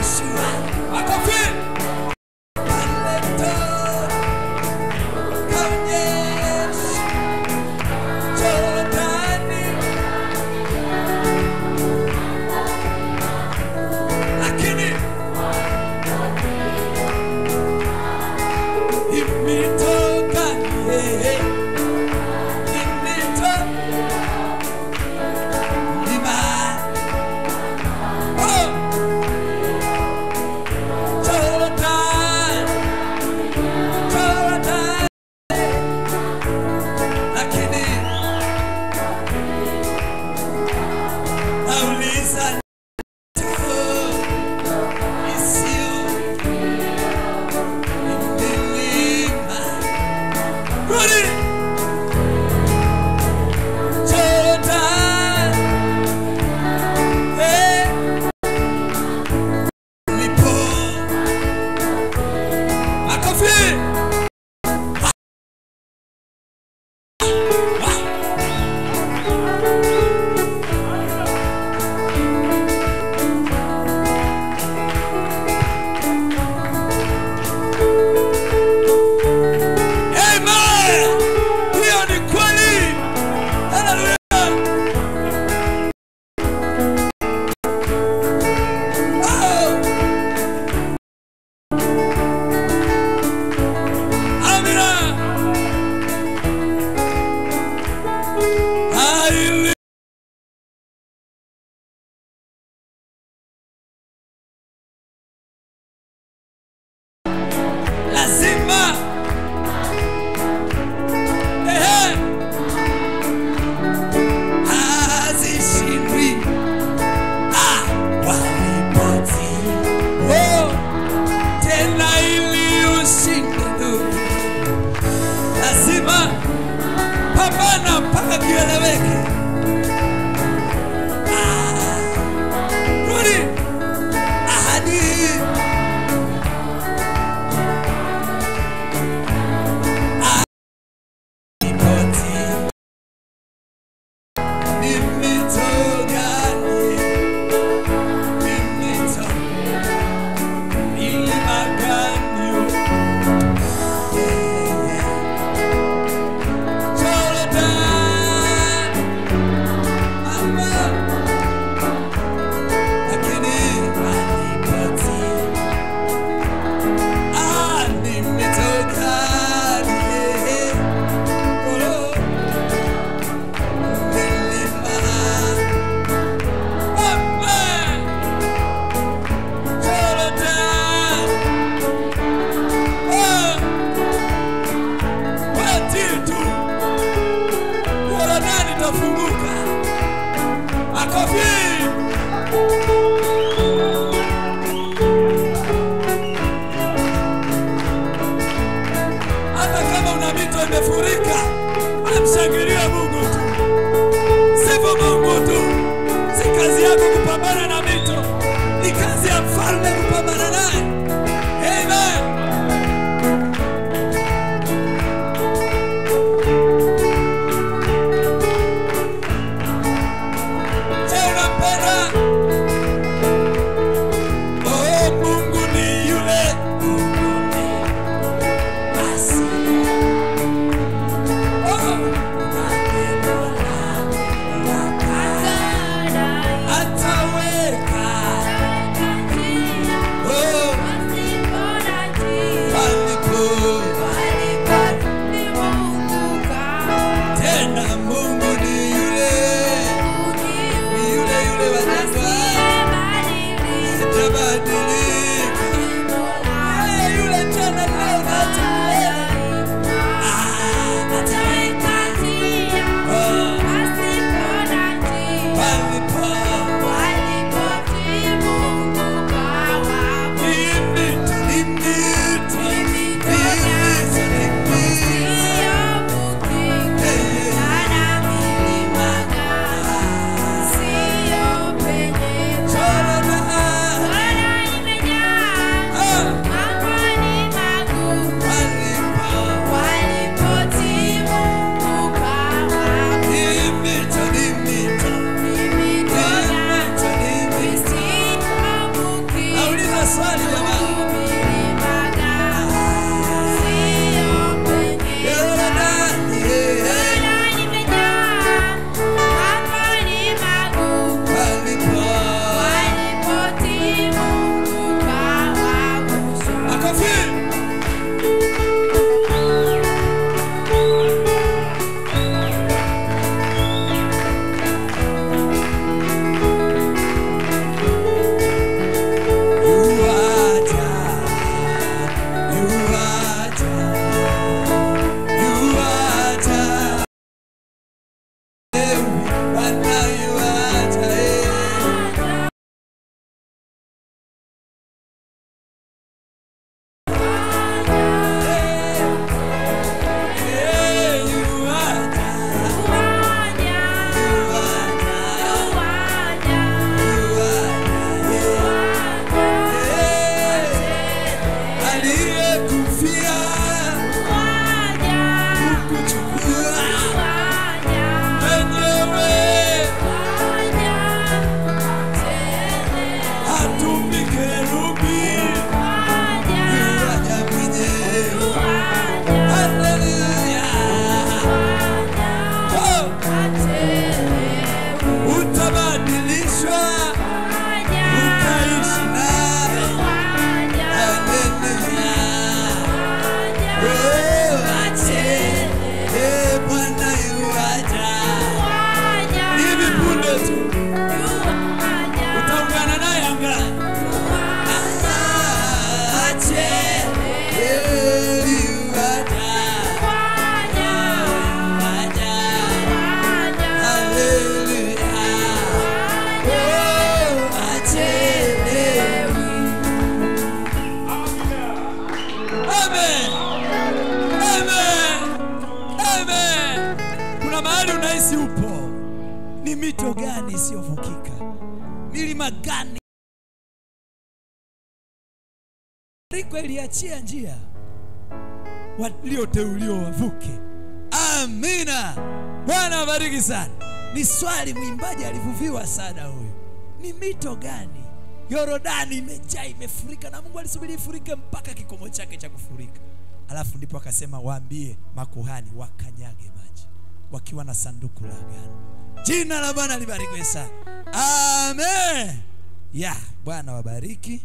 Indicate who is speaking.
Speaker 1: Yeshua. Mito gani isiyovukika? Milima gani? Riko iliachia njia walioteuliwa wavuke. Amina. Bwana abariki sana. Ni swali mwimbaji alivuviwa sana huyu. Ni mito gani? Yorodani imejaa imefurika, na Mungu alisubiri ifurike mpaka kikomo chake cha kufurika, alafu ndipo akasema waambie makuhani wakanyage maji wakiwa na sanduku la agano. Jina la Bwana libarikiwe sana. Amen. Ya, Bwana wabariki.